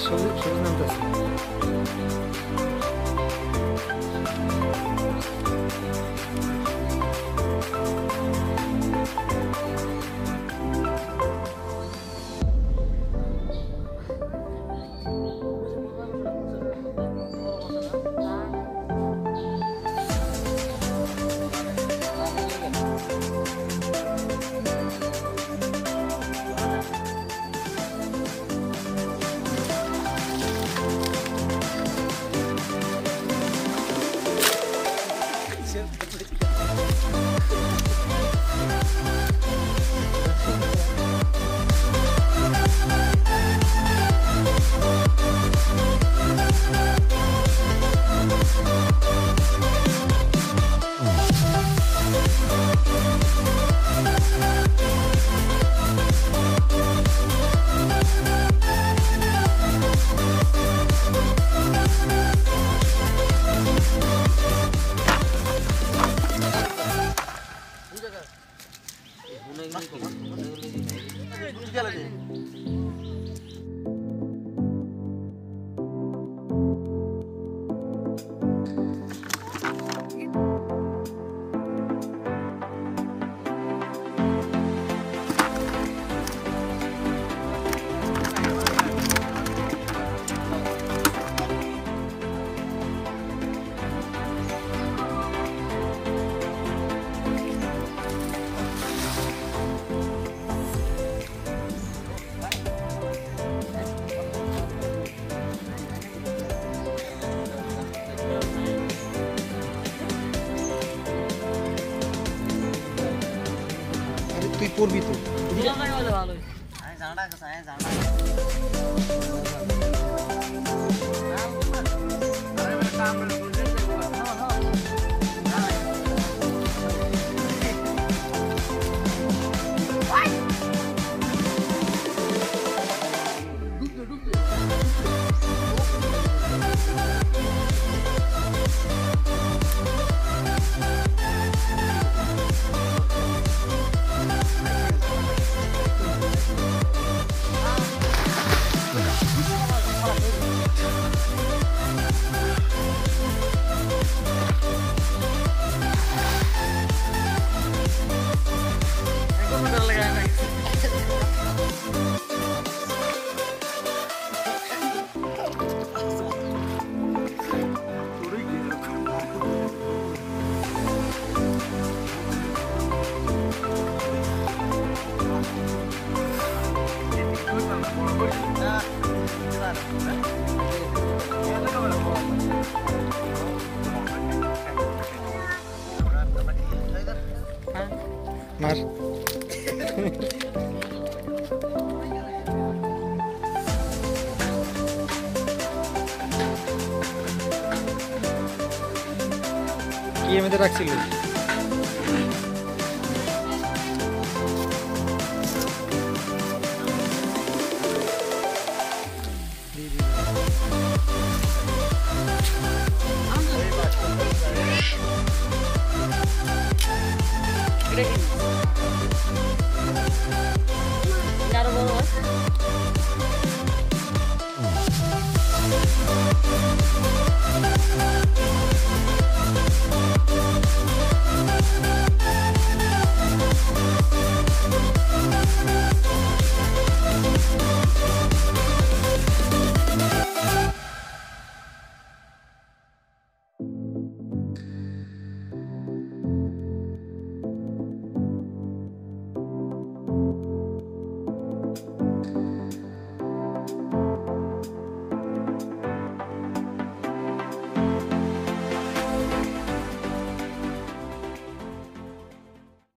小小なんです。Gracias. তুই পড়বি তো। জানা মার কি এমনিতে রাখছিল ready.